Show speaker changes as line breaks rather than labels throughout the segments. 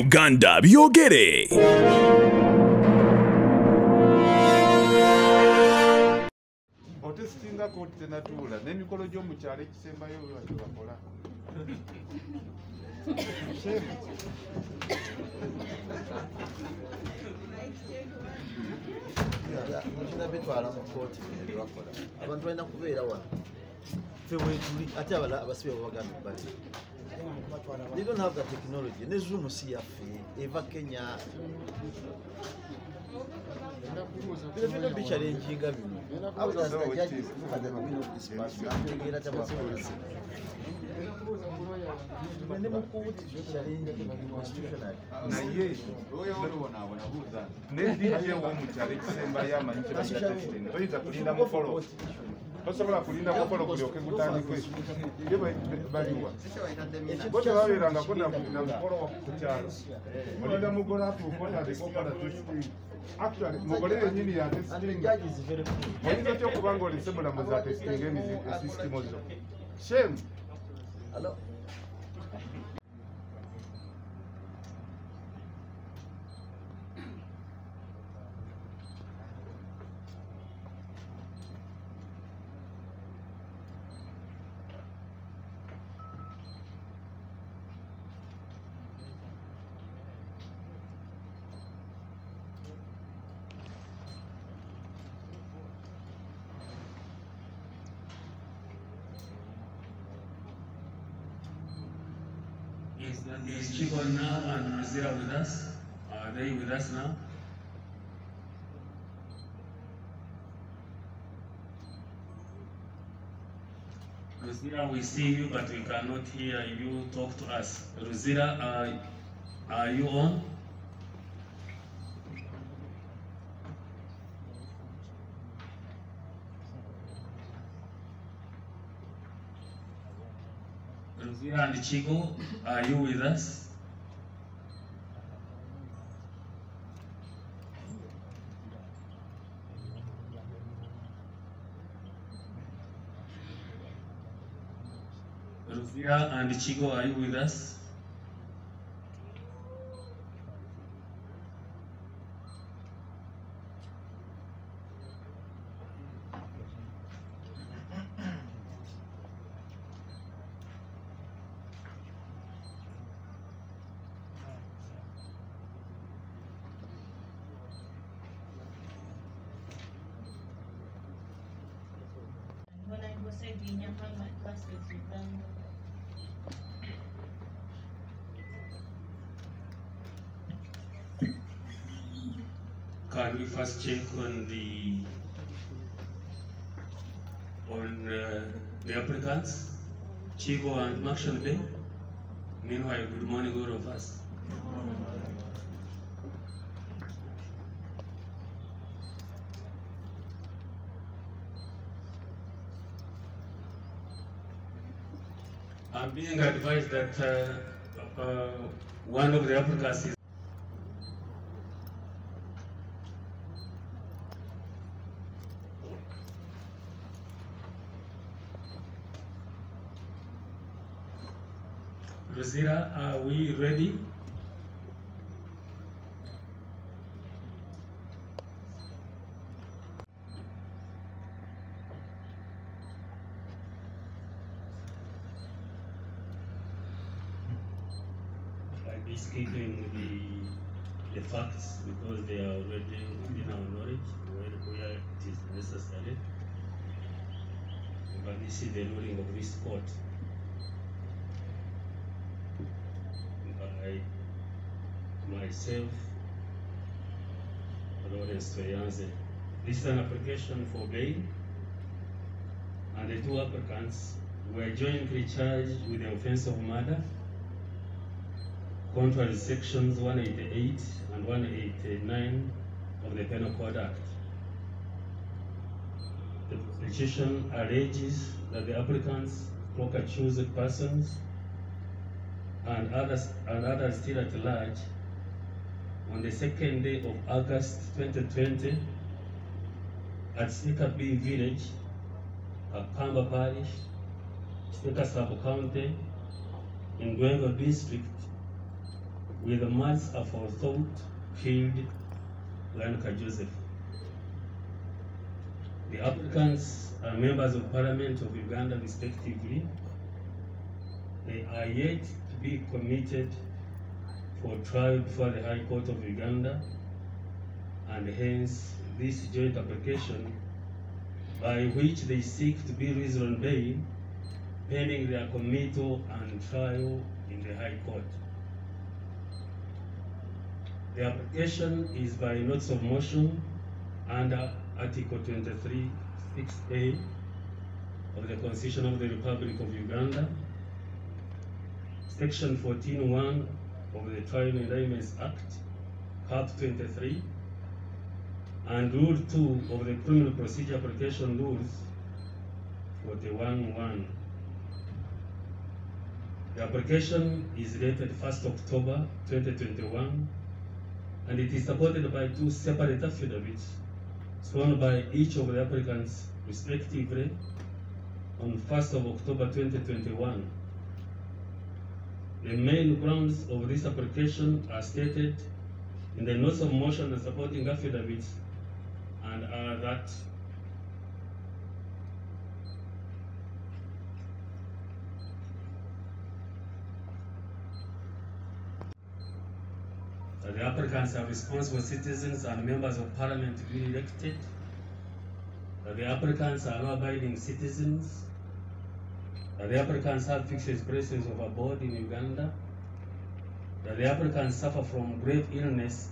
Uganda. Byogere.
Otesitinga kooti tenatuula n'emikolo gy'omukyalo ekisembayo bwe bakola.
Mukina betwala mu kooti ebyebakola abantu balina kubeera wano. Ffe wetuli ate abala abasibe babagambe bali They don't have the technology. Nezumu si yafe, eva Kenya. Vile vile bino.
After the ekisembayo amanyi kye bagatesite toyinza kulinda mu. Tosobola kulinda mukolo gulyoke gutandikwe ye baliwa bo tebabeerangako na mukolo ku kyalo olinda mugole atuuka otandikokola testing actually mugole yenyini ya
and the
testing
judge is very cool
oyinza otya okuba nga olese mulamuzi atesitinga esisitimu zo shame
now and Luzira with us? Are they with us now? Luzira, we see you, but we cannot hear you talk to us. Luzira, are, are you on? Luzira and Kigo, are you with us? Luzira and Kigo, are you with us?
When I was saying, my classes with them.
Check on the on uh, the applicants, Kigo and Marshall Bay? Meanwhile, good morning, all of us. I'm being advised that uh, uh, one of the applicants is are we ready? I'll be skipping the, the facts because they are already within our knowledge where, where it is necessary. But this is the ruling of this court. by myself, Lawrence Tweyanze. This is an application for bail, and the two applicants were jointly charged with the offense of murder, contrary to sections 188 and 189 of the Penal Code Act. The petition alleges that the applicants proc accused persons and others and others still at large on the second day of August 2020 at Sikabi village, Akamba parish, Sika sub-county, in Lwengo district, with the mass aforethought killed Leonka Joseph. The applicants are members of Parliament of Uganda respectively. They are yet to be committed for trial before the High Court of Uganda and hence this joint application by which they seek to be on bail pending their committal and trial in the High Court. The application is by notice of motion under Article 23, 6A of the Constitution of the Republic of Uganda, Section 14.1 of the Trial and Indictments Act, Part 23, and Rule 2 of the Criminal Procedure Application Rules 41.1. The application is dated 1st October 2021 and it is supported by two separate affidavits sworn by each of the applicants respectively on 1st of October 2021. The main grounds of this application are stated in the notice of motion and supporting affidavits and are that the applicants are responsible citizens and members of parliament duly elected, that the applicants are law-abiding citizens, that the applicants have fixed places of abode in Uganda, that the applicants suffer from grave illness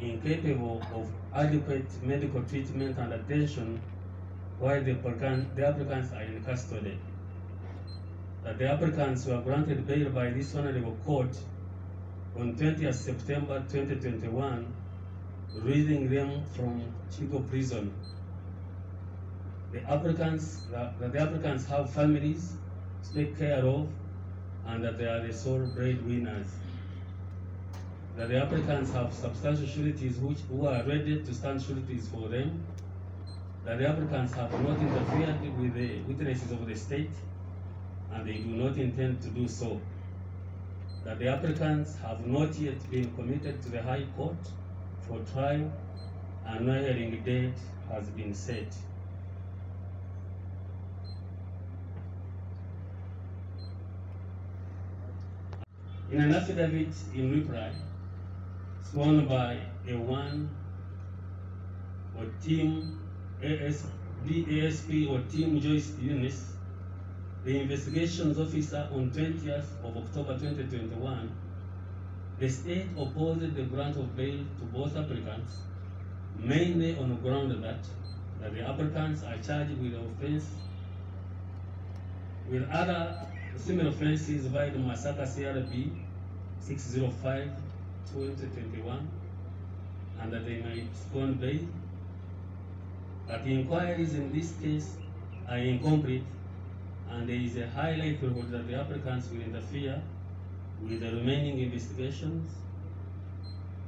incapable of adequate medical treatment and attention while the applicant, the are in custody. That the applicants were granted bail by this honorable court on 20th September 2021, releasing them from Kigo prison. The applicants, that the applicants have families take care of and that they are the sole breadwinners. That the applicants have substantial sureties which, who are ready to stand sureties for them. That the applicants have not interfered with the witnesses of the state and they do not intend to do so that the applicants have not yet been committed to the High Court for trial and no hearing date has been set. In an affidavit in reply, sworn by a one or team ASB, ASP or team Joyce Eunice, the investigations officer on 20th of October 2021, the state opposed the grant of bail to both applicants, mainly on the ground that, that the applicants are charged with offense with other similar offenses by the Masaka CRB 605 2021 and that they scorn bail. That the inquiries in this case are incomplete. And there is a high likelihood that the applicants will interfere with the remaining investigations,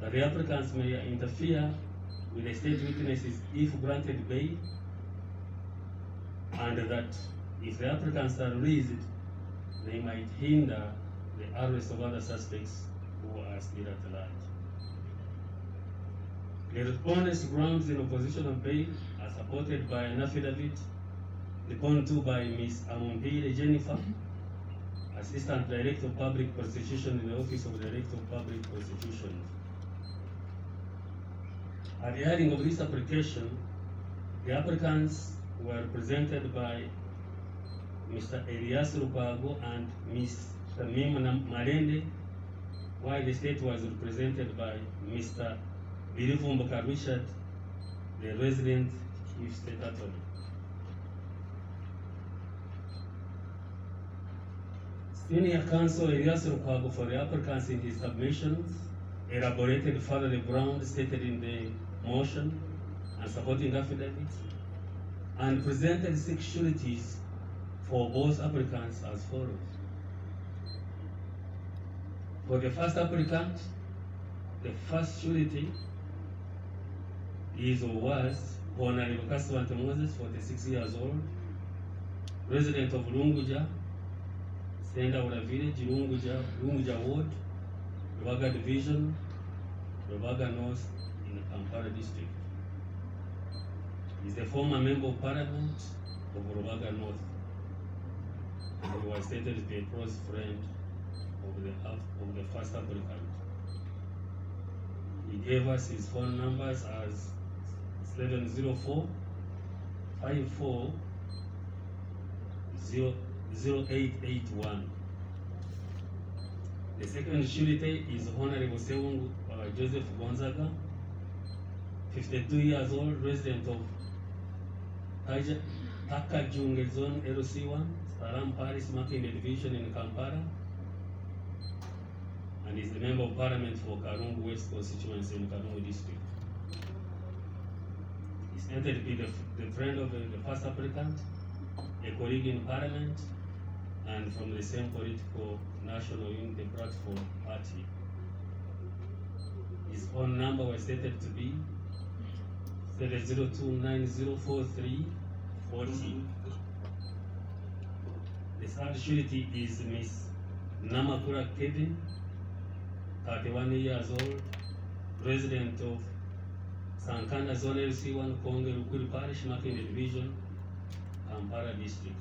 that the applicants may interfere with the state witnesses if granted bail, and that if the applicants are released, they might hinder the arrest of other suspects who are still at large. The respondents' grounds in opposition of bail are supported by an affidavit Report to by Ms. Amumpire Jennifer, Assistant Director of Public Prosecution in the Office of Director of Public Prosecution. At the hearing of this application, the applicants were presented by Mr. Erias Lukwago and Ms. Tamim Malende, while the state was represented by Mr. Birivumbuka Richard, the resident chief state attorney. Senior counsel Erias Lukwago for the applicants in his submissions elaborated further the ground stated in the motion and supporting affidavits and presented six sureties for both applicants as follows. For the first applicant, the first surety is or was Honorable Kasibante Moses, 46 years old, resident of Lungujja, Sendaura village, Lungujja, Lungujja ward, Rubaga Division, Rubaga North in Kampala District. He's a former member of parliament of Rubaga North. And was stated to be a close friend of the, of the first applicant. He gave us his phone numbers as 704 54 0- 0881. The second surety is Honorable Sewungu uh, Joseph Gonzaga, 52 years old, resident of Takajunge Zone LC1, Salam Paris Makindye Division in Kampala, and is the Member of Parliament for Kalungu West constituency in Kalungu District. He stated to be the, the friend of the, the first applicant, a colleague in Parliament, and from the same political National Unity Platform party. His phone number was stated to be 3029043040. The surety is Miss Namakura Kevin, 31 years old, resident of Sankana Zone LC1, Konge Rukuri Parish, Makindye Division, Kampala District.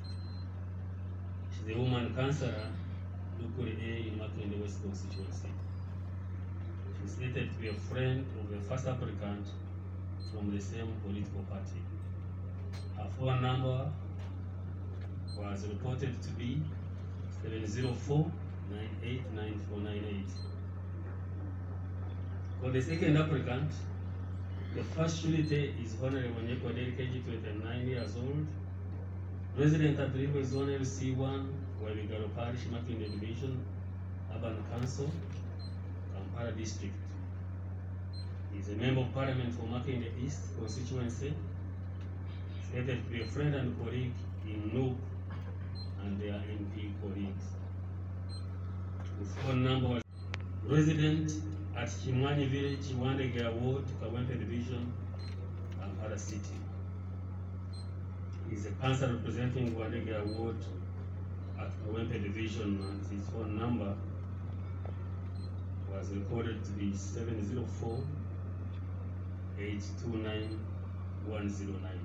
She's a woman councillor, Rukuri A in Makindye West constituency. She's stated to be a friend of the first applicant from the same political party. Her phone number was reported to be 704 989498. For the second applicant, the first surety is Honorable Nyeko Delikeji, 29 years old, resident at River Zone LC1, Waligaro Parish, Makindye Division, Urban Council, Kampala District. He is a member of parliament for Makindye East constituency, stated to be a friend and colleague in Nook and their MP colleagues. His phone number was resident at Chimwani Village, Wandega Ward, Kawempe Division, Kampala City. He is a councillor representing Wandega Ward at Kawempe Division and his phone number was recorded to be 704 829 109.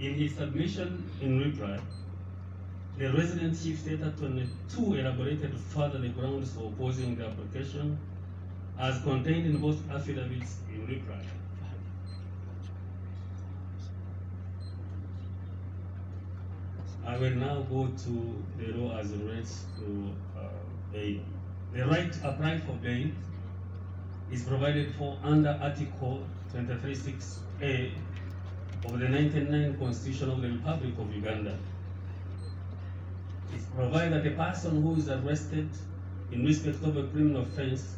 In his submission in reply, the resident chief stated 22 elaborated further the grounds for opposing the application as contained in both affidavits in reply. I will now go to the law as it relates to uh, bail. The right to apply for bail is provided for under Article 23.6a of the 1999 Constitution of the Republic of Uganda. It provides that a person who is arrested in respect of a criminal offense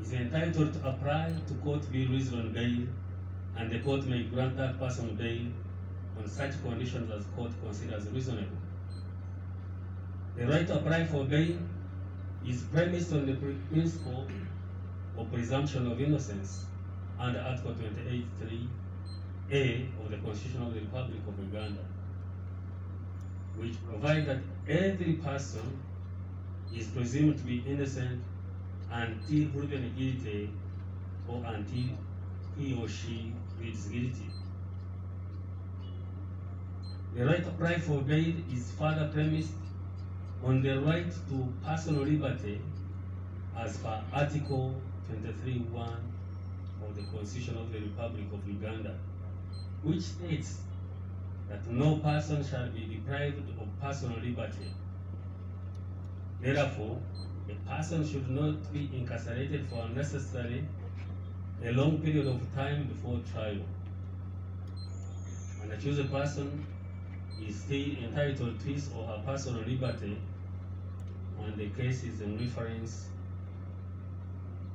is entitled to apply to court be released on bail, and the court may grant that person bail on such conditions as court considers reasonable. The right to apply for bail is premised on the principle of presumption of innocence under Article 28.3a of the Constitution of the Republic of Uganda, which provides that every person is presumed to be innocent until proven guilty or until he or she pleads guilty. The right to apply for bail is further premised on the right to personal liberty as per Article 23.1 of the Constitution of the Republic of Uganda, which states that no person shall be deprived of personal liberty. Therefore, a person should not be incarcerated for unnecessarily a long period of time before trial. An accused person is still entitled to his or her personal liberty when the case is in reference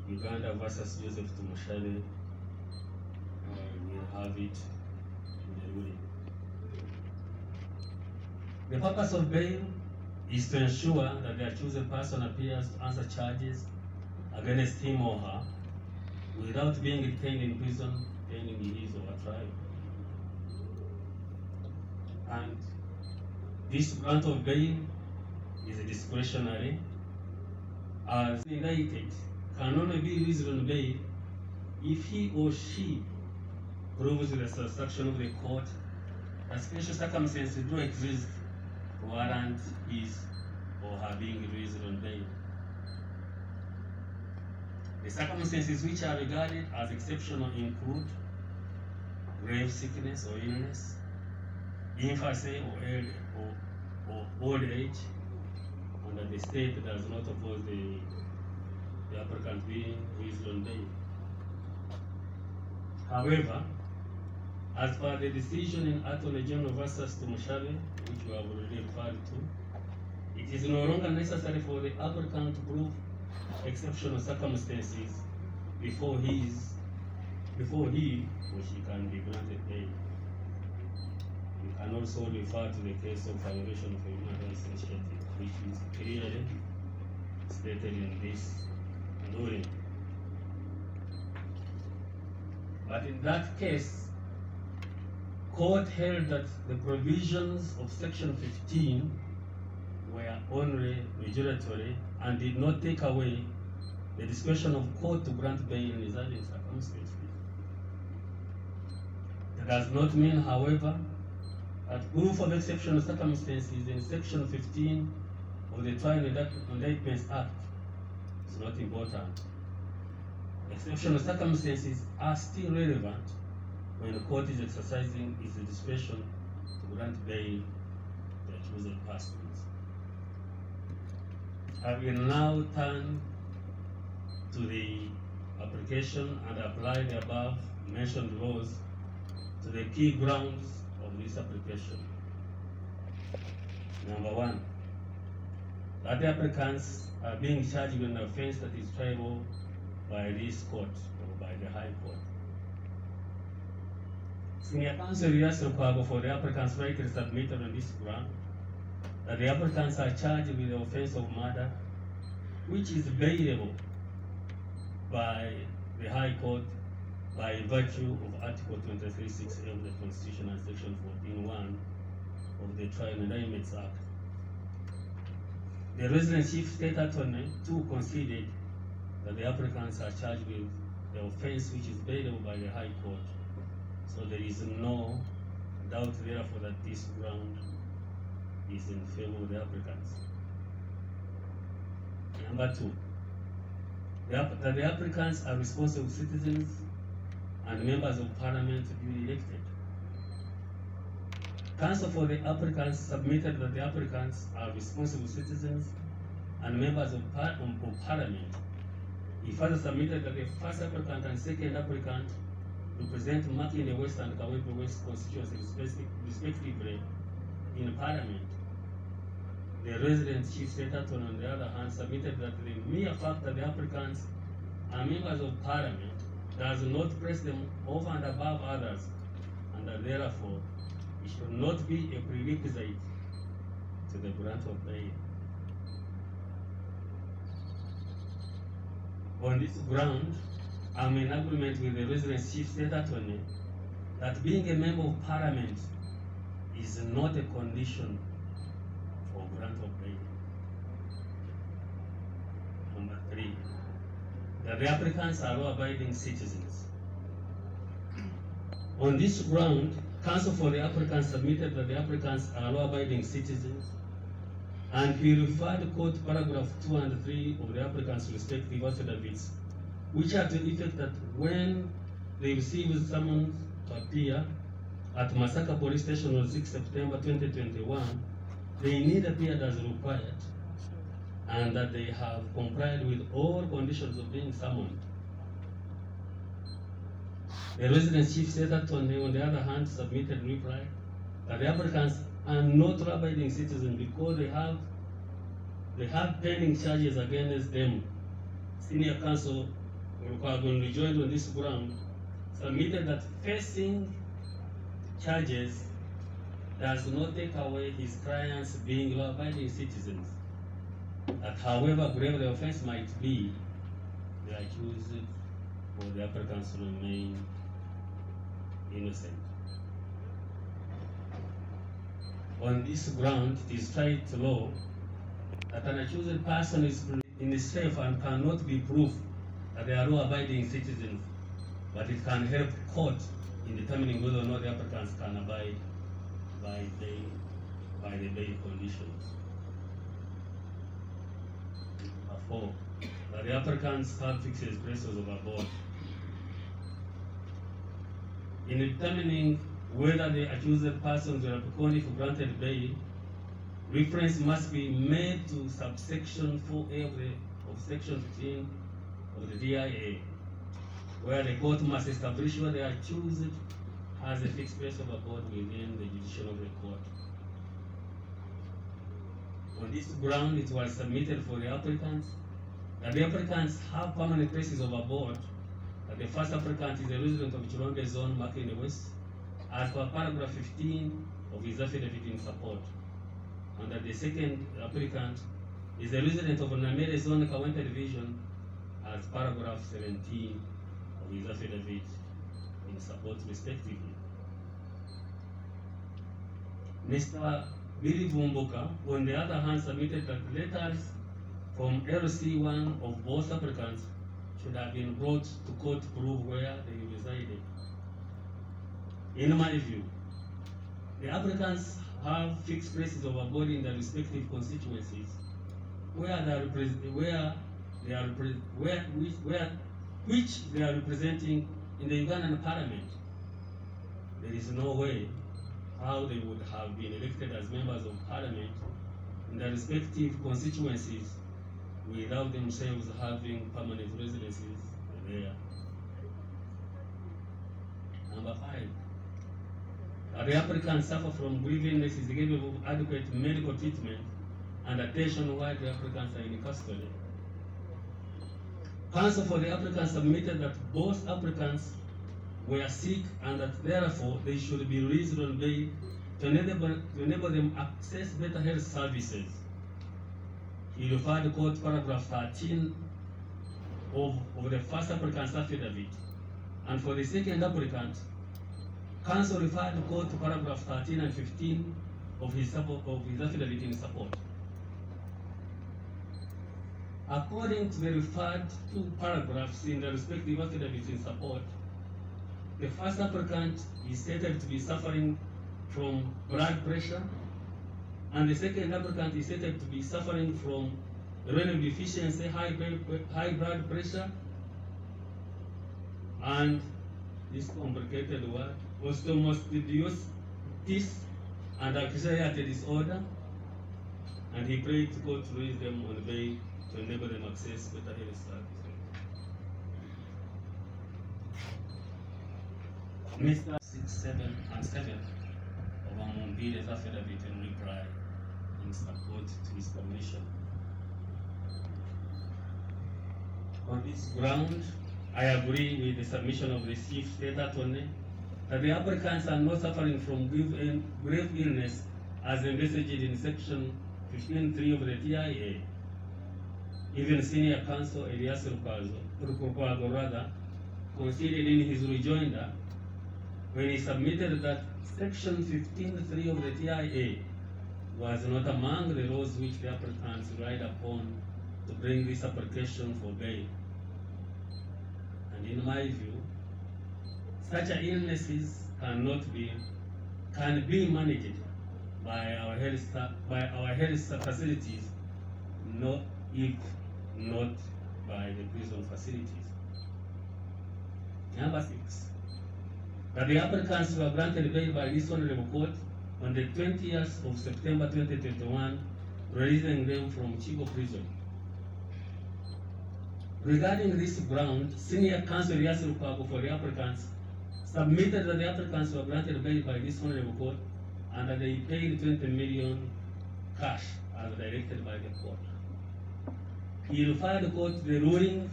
Uganda versus Joseph Tumushabe. Uh, we'll have it in the ruling. The purpose of bail is to ensure that the accused person appears to answer charges against him or her without being detained in prison pending his or her trial. And this grant of bail is discretionary as indicted can only be released on bail if he or she proves the satisfaction of the court that special circumstances do exist warrant his or her being released on bail. The circumstances which are regarded as exceptional include grave sickness or illness, infancy or, age, or, or old age, and that the state does not oppose the, the applicant being released on bail. However, as per the decision in Attorney General versus Tumushabe, which we have already referred to, it is no longer necessary for the applicant to prove exceptional circumstances before he is, before he or she can be granted bail. You can also refer to the case of violation of a human rights initiative, which is clearly stated in this ruling. But in that case, court held that the provisions of section 15 were only regulatory and did not take away the discretion of court to grant bail in certain circumstances. That does not mean, however, that proof of exceptional circumstances in section 15 of the Trial and Indictments Act is not important. Exceptional circumstances are still relevant when the court is exercising its discretion to grant bail to chosen persons. I will now turn to the application and apply the above mentioned laws to the key grounds of this application. Number one, that the applicants are being charged with an offense that is triable by this court or by the High Court. Senior counsel Erias Lukwago for the applicants rightly submitted on this ground that the applicants are charged with the offense of murder, which is bailable by the High Court by virtue of Article 23.6 of the Constitution and Section 14.1 of the Trial and Indictments Act. The resident chief state attorney too conceded that the applicants are charged with the offense which is bailable by the High Court. So there is no doubt therefore that this ground is in favor of the applicants. Number two, that the applicants are responsible citizens and members of parliament duly elected. Counsel for the applicants submitted that the applicants are responsible citizens and members of, par- of parliament. He further submitted that the first applicant and second applicant represent Makindye West and Kawempe West constituencies respecti- respectively in parliament. The resident chief attorney, on the other hand, submitted that the mere fact that the applicants are members of parliament does not place them over and above others, and that therefore it should not be a prerequisite to the grant of bail. On this ground, I'm in agreement with the resident chief state attorney that being a member of parliament is not a condition for grant of bail. Number three, that the applicants are law-abiding citizens. On this ground, counsel for the applicants submitted that the applicants are law-abiding citizens, and he referred to quote paragraph two and three of the applicant's respective affidavits, which are to the effect that when they receive summons to appear at Masaka Police Station on 6 September 2021, they need to appear as required, and that they have complied with all conditions of being summoned. The resident chief state attorney, on the other hand, submitted reply that the applicants are not law-abiding citizens because they have they have pending charges against them. Senior counsel, who have been rejoined on this ground, submitted that facing charges does not take away his clients being law-abiding citizens. That however grave the offense might be, are choosing for the applicants remain innocent. On this ground, it is straight law that an accused person is, in itself and cannot be proof that they are law-abiding citizens, but it can help court in determining whether or not the applicants can abide by bail, by the bail conditions. Uh, Four, that the applicants have fixed places of abode. In determining whether the accused persons were pecuniary for granted bail, reference must be made to subsection 4A of, the, of section 15 of the DIA, where the court must establish whether the accused has a fixed place of abode within the jurisdiction of the court. On this ground, it was submitted for the applicants that the applicants have permanent places of abode, that the first applicant is a resident of Chilonge zone, Maka in the west, as per paragraph 15 of his affidavit in support. And that the second applicant is a resident of Namere zone, Kawempe division, as paragraph 17 of his affidavit in support respectively. Mr. Billy on the other hand, submitted that letters from LC1 of both applicants should have been brought to court to prove where they resided. In my view, the applicants have fixed places of abode in their respective constituencies where where they are where which where which they are representing in the Ugandan parliament. There is no way how they would have been elected as members of parliament in their respective constituencies without themselves having permanent residences there. Number five, the applicants suffer from is capable of adequate medical treatment and attention while the applicants are in custody. Counsel for the applicants submitted that both applicants were sick and that therefore they should be released on bail to enable, to enable them access better health services. He referred to court paragraph 13 of, of the first applicant's affidavit. And for the second applicant, counsel referred to court paragraph 13 and 15 of his, of his affidavit in support. According to the referred two paragraphs in the respective affidavits in support, the first applicant is stated to be suffering from blood pressure, and the second applicant is stated to be suffering from renal deficiency, high, blood- high blood pressure, and this complicated word, osteomastitis and anxiety disorder, and he prayed to God to raise them on the bail to enable them access better health services. Mr. Six, seven, and seven of Amumbile's affidavit in reply in support to his submission. On this ground, I agree with the submission of the chief state attorney that the applicants are not suffering from grave, grave illness as envisaged in section 15.3 of the TIA. Even senior counsel Erias Lukwago rather, considered in his rejoinder when he submitted that section 15.3 of the TIA was not among the laws which the applicants relied upon to bring this application for bail. And in my view, such illnesses cannot be, can be managed by our health, by our health facilities, not if not by the prison facilities. Number six, that the applicants were granted bail by this honorable court on the twentieth of September twenty twenty-one, releasing them from Kigo prison. Regarding this ground, senior counsel Erias Lukwago for the applicants submitted that the applicants were granted bail by this honorable court and that they paid twenty million cash as directed by the court. He referred the court the ruling,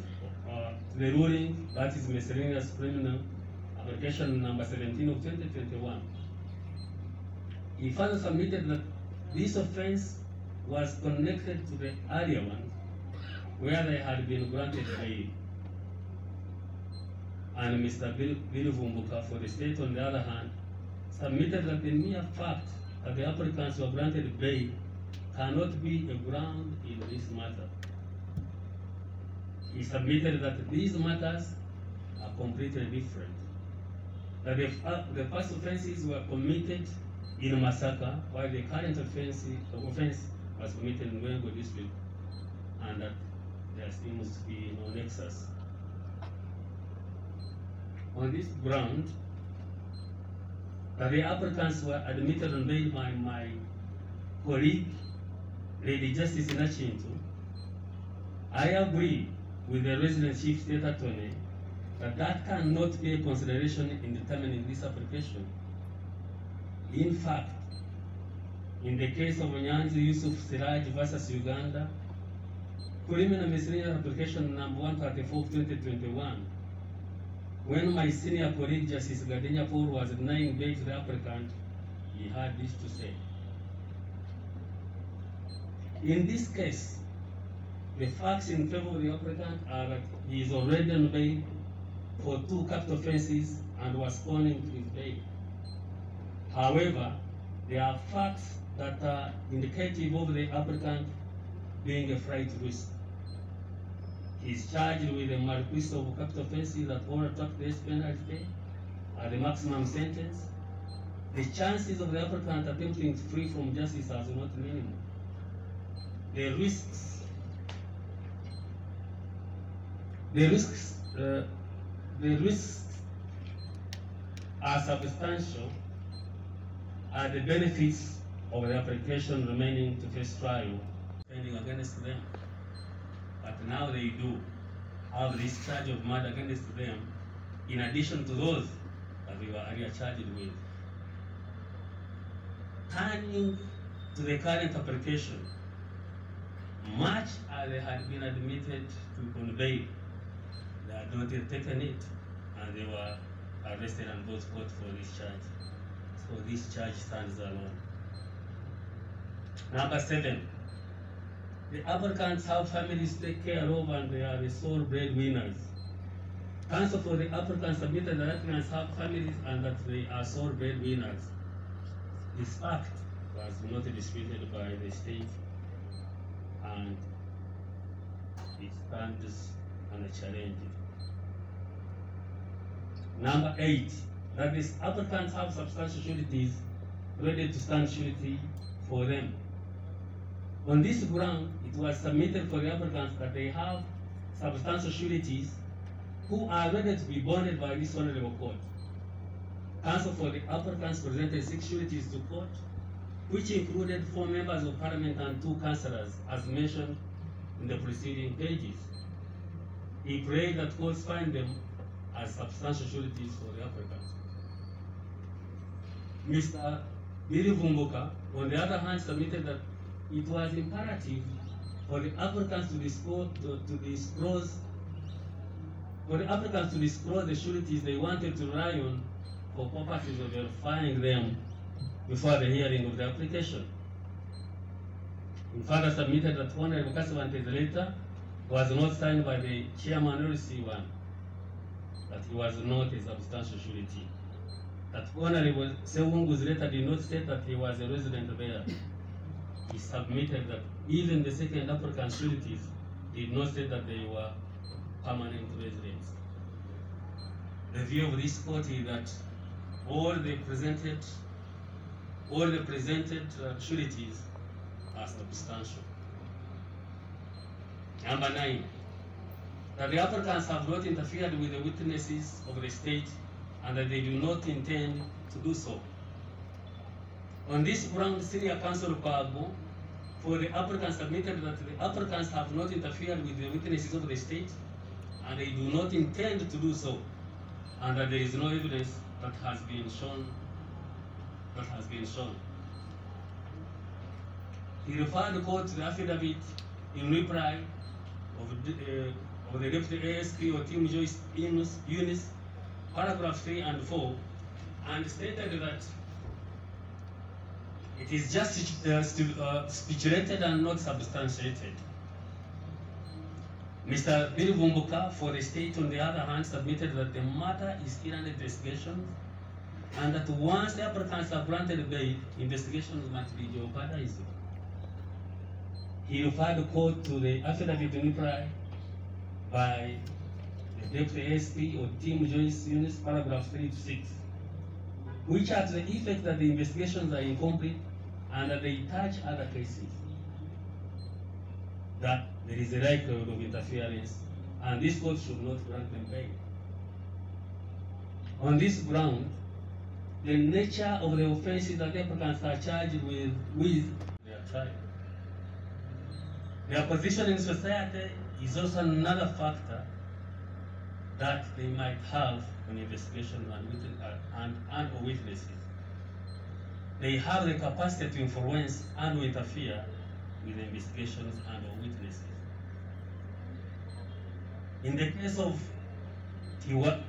uh, the ruling that is miscellaneous criminal application number seventeen of twenty twenty-one. He further submitted that this offense was connected to the earlier one where they had been granted bail. And Mr. Bill, for the state, on the other hand, submitted that the mere fact that the applicants were granted bail cannot be a ground in this matter. He submitted that these matters are completely different. That the, the offenses were committed in Masaka, while the current offense, offense was committed in Lwengo district, and that there seems to be no nexus. On this ground, that the applicants were admitted and made by my colleague, Lady Justice Nakintu, I agree with the resident chief state attorney that that cannot be a consideration in determining this application. In fact, in the case of Nyanzi Yusuf Siraj versus Uganda, criminal misdemeanor application number 134 of 2021, when my senior colleague Justice Gadenya Paul was denying bail to the applicant, he had this to say. In this case, the facts in favor of the applicant are that he is already on bail for two capital offenses and was calling to his bail. However, there are facts that are indicative of the applicant being a flight risk. He is charged with a multiplicity of capital offenses that attract the penalty at the maximum sentence. The chances of the applicant attempting to free from justice are not minimal. The risks, the risks, uh, the risks are substantial and the benefits of the application remaining to face trial pending against them. But now they do have this charge of murder against them in addition to those that they were earlier charged with. Turning to the current application, much as they had been admitted to convey, they had not yet taken it and they were arrested and brought forth for this charge. So this charge stands alone. Number seven, the applicants have families to take care of and they are the sole breadwinners. Counsel for the applicants submitted that applicants have families and that they are sole breadwinners. This fact was not disputed by the state and it stands unchallenged. Number eight, that these applicants have substantial sureties ready to stand surety for them. On this ground, it was submitted for the applicants that they have substantial sureties who are ready to be bonded by this honorable court. Counsel for the applicants presented six sureties to court, which included four members of parliament and two councillors, as mentioned in the preceding pages. He prayed that courts find them as substantial sureties for the applicants. Mr. Billy Vumbuka, on the other hand, submitted that it was imperative for the applicants to disclose, to, to disclose for the applicants to disclose the sureties they wanted to rely on for purposes of verifying them before the hearing of the application. He further submitted that Honorable Kasibante's letter was not signed by the chairman or C1, that he was not a substantial surety. That Honorable Sewungu's letter did not state that he was a resident there. He submitted that even the second African sureties did not state that they were permanent residents. The view of this court is that all the presented, all the presented uh, sureties are substantial. Number nine, the applicants have not interfered with the witnesses of the state and that they do not intend to do so. On this ground, Senior Counsel Pabo for the applicants submitted that the applicants have not interfered with the witnesses of the state and they do not intend to do so and that there is no evidence that has been shown that has been shown. He referred the court to the affidavit in reply of uh, of the Deputy ASP or Team Joyce Eunice, Eunice, paragraph 3 and 4, and stated that it is just uh, uh, speculated and not substantiated. Mr. Bill Vumbuka for the state, on the other hand, submitted that the matter is still under investigation and that once the applicants are granted bail, investigations must be jeopardized. He referred the court to the affidavit in reply by the Deputy ASP or Team Joyce Units, paragraph 3 to 6, which are to the effect that the investigations are incomplete and that they touch other cases, that there is a likelihood of interference, and this court should not grant them bail. On this ground, the nature of the offenses that applicants are charged with, with their trial. Their position in society is also another factor that they might have on investigation and, and, and witnesses. They have the capacity to influence and interfere with investigations and witnesses. In the case of Tiwa,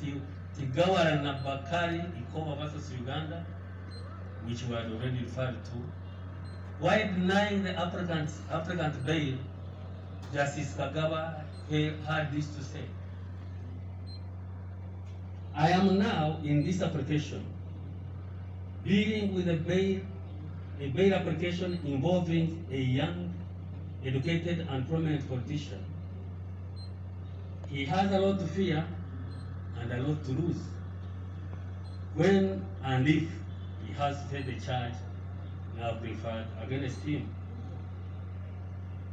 Ti- Tigawara na Bakari Ikoba versus Uganda, which we had already referred to, why denying the applicant, applicant bail, Justice Kagawa had this to say. I am now in this application dealing with a bail, a bail application involving a young, educated and prominent politician. He has a lot to fear and a lot to lose. When and if he has fed the charge now preferred against him,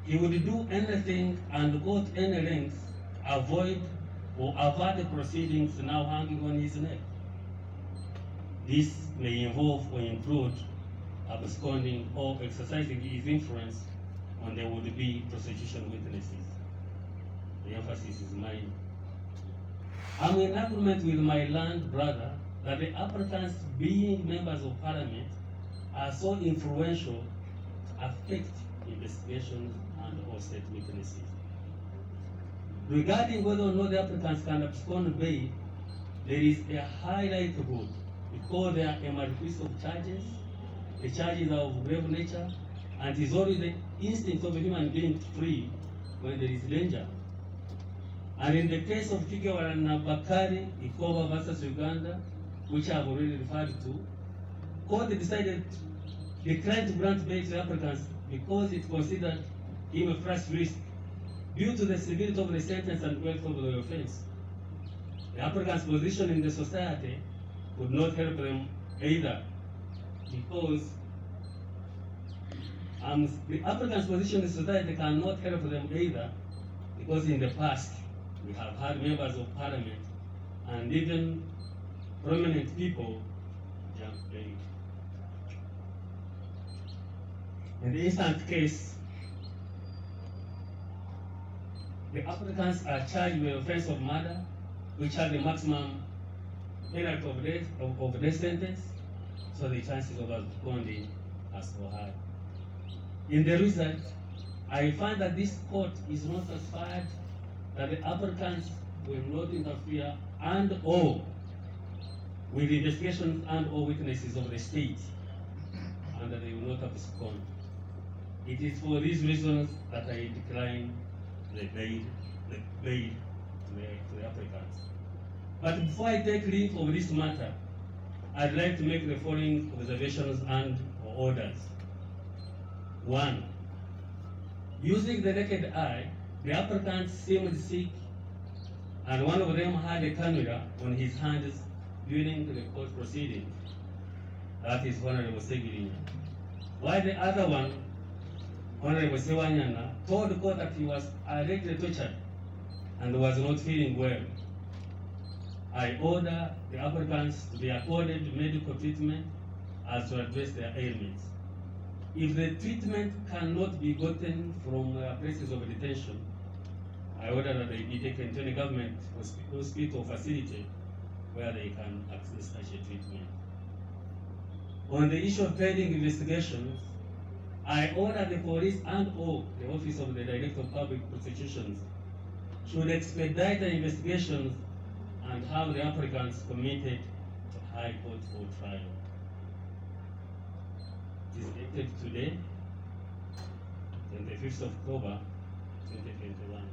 he would do anything and go to any lengths avoid or avert the proceedings now hanging on his neck. This may involve or include absconding or exercising his influence on the would-be prosecution witnesses. The emphasis is mine. I'm in agreement with my land brother that the applicants being members of parliament are so influential to affect investigations and or state witnesses. Regarding whether or not the applicants can abscond bail, there is a high likelihood because there are a multiplicity of charges, the charges are of grave nature, and it is only the instinct of a human being to flee when there is danger. And in the case of Kigawara and Bakari, Ikoba versus Uganda, which I have already referred to, court decided declined to grant bail to applicants because it considered him a fresh risk due to the severity of the sentence and wealth of the offense. The applicant's position in the society would not help them either because um, the applicant's position in society cannot help them either because in the past we have had members of parliament and even prominent people jump bail. In the instant case, the applicants are charged with offense of murder, which has the maximum penalty of death, of, of death sentence, so the chances of absconding are so high. In the result, I find that this court is not satisfied that the applicants will not interfere and or with investigations and or witnesses of the state, and that they will not abscond. It is for these reasons that I decline the bail, the bail to the, to the applicants. But before I take leave of this matter, I'd like to make the following observations and orders. One, using the naked eye, the applicants seemed sick, and one of them had a camera on his hands during the court proceedings. That is Honorable Segirinya. While the other one, Honorable Sewanyana, told the court that he was allegedly tortured and was not feeling well. I order the applicants to be accorded medical treatment as to address their ailments. If the treatment cannot be gotten from uh, places of detention, I order that they be taken to any government hosp- hospital facility where they can access such a treatment. On the issue of pending investigations, I order the police and or the Office of the Director of Public Prosecutions should expedite the investigations and have the applicants committed to High Court for trial. It is dated today, 25th of October, 2021.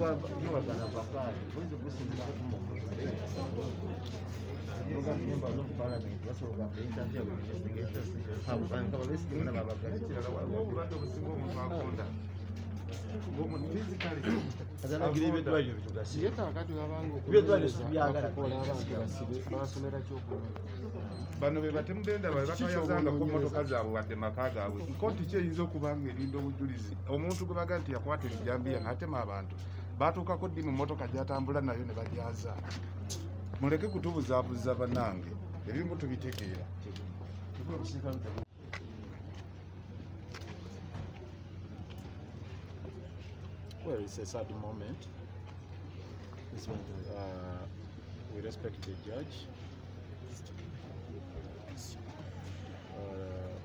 mubagana vakaani buyinza ogusinzika kumuogamuyimba mu palamenti basobola
obulwadde obusinga omuntu akonda bano bebatemu bendaba batayazangako motoka zaabwe wadde maka gaabwe nkooti ki eyinza okuba nga erinda obujulizi omuntu gwe baga nti yakwata ebijambiya ngaatema abantu batuukako ddi mu motoka gyatambula nayo ne bajyaza muleke kutubuzaabuza bannange ebimu tubitegeera
Well, it's a sad moment. Uh, we respect the judge. Uh,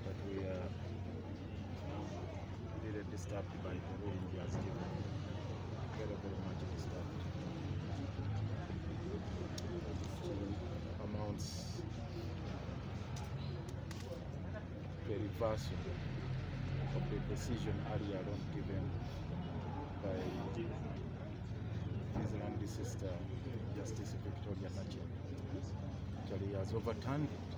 but we are really disturbed by the ruling he has given. Very, very much disturbed. Amounts a reversal of the decision earlier on given by his Nandi sister, Justice Victoria Nachi. Actually, has overturned it.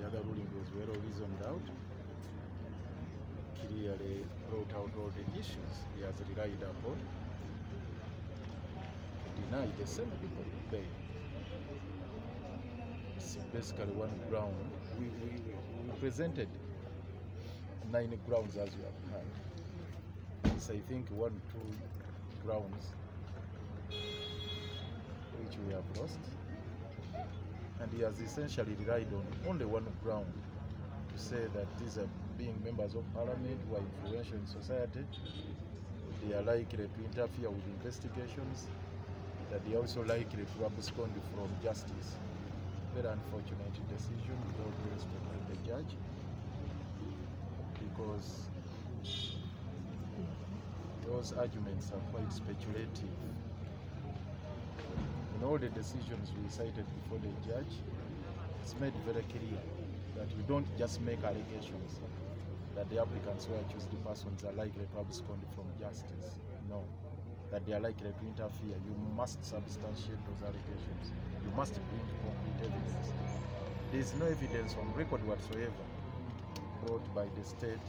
The other ruling was well reasoned out, clearly brought out all the issues he has relied upon to deny the same people bail. It's basically one ground. We, we, we presented nine grounds as we have had. It's, I think, one, two grounds which we have lost. And he has essentially relied on only one ground to say that these are being members of parliament who are influential in society, they are likely to interfere with investigations, that they are also likely to abscond from justice. Very unfortunate decision, with all respect to the judge because those arguments are quite speculative. In all the decisions we cited before the judge, it's made very clear that we don't just make allegations that the applicants who are chosen persons are likely to abscond from justice. No. That they are likely to interfere. You must substantiate those allegations. You must bring concrete evidence. There is no evidence on record whatsoever brought by the state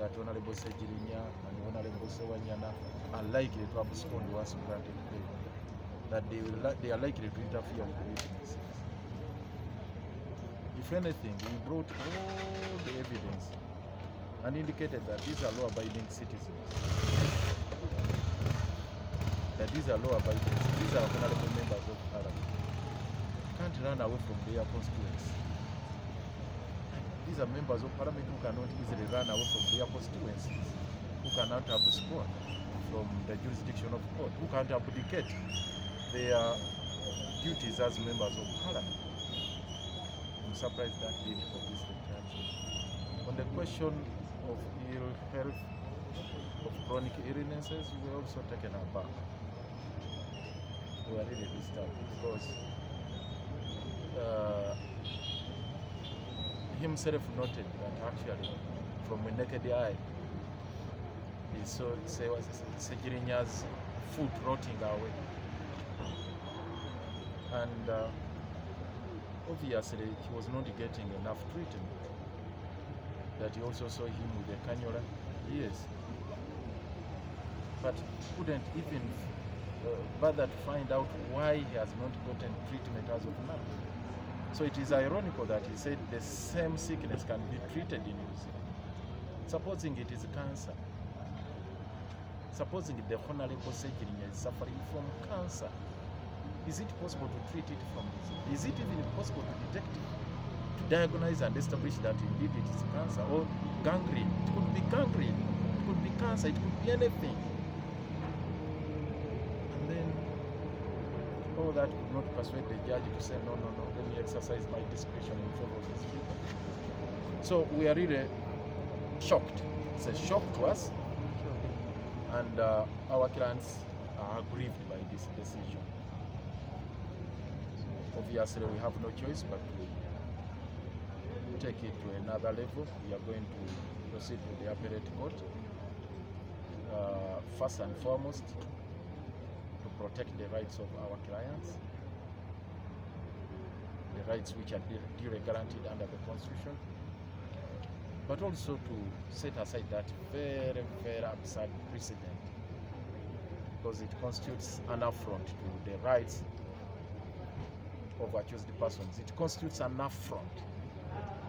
that Honorable Segirinya and Honorable Sewanyana are likely to abscond once granted bail. That they, will they are likely to interfere with the witnesses. If anything, we brought all the evidence and indicated that these are law-abiding citizens. That these are law-abiding, these are honorable members of parliament. Can't run away from their constituents. These are members of parliament who cannot easily run away from their constituencies, who cannot abscond from the jurisdiction of court, who can't abdicate their duties as members of parliament. I'm surprised that did for this judge. On the question of ill health, of chronic illnesses, we were also taken aback. We were really disturbed because uh, himself noted that actually, from a naked eye, he saw Se- Se- Segirinya's foot rotting away. And uh, obviously, he was not getting enough treatment. That he also saw him with a cannula. Yes. But couldn't even uh, bother to find out why he has not gotten treatment as of now. So it is ironical that he said the same sickness can be treated in Luzira. Supposing it is cancer, supposing the Honorable Segirinya is suffering from cancer, is it possible to treat it from Luzira? Is it even possible to detect it? Diagnose and establish that indeed it is cancer or gangrene? It could be gangrene, it could be cancer, it could be anything. And then all that could not persuade the judge to say, no, no, no, let me exercise my discretion in favor of these people. So we are really shocked. It's a shock to us, and uh, our clients are aggrieved by this decision. Obviously, we have no choice but to take it to another level. We are going to proceed to the appellate court uh, first and foremost to protect the rights of our clients, the rights which are du- duly guaranteed under the Constitution, but also to set aside that very, very absurd precedent because it constitutes an affront to the rights of accused persons. It constitutes an affront